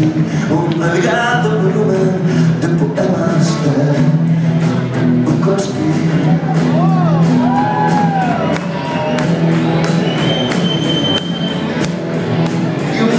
un delgado volumen de poemas de Bukowski. Y un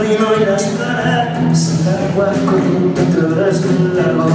Vino y las flores, se agua con un petróleo es un lago.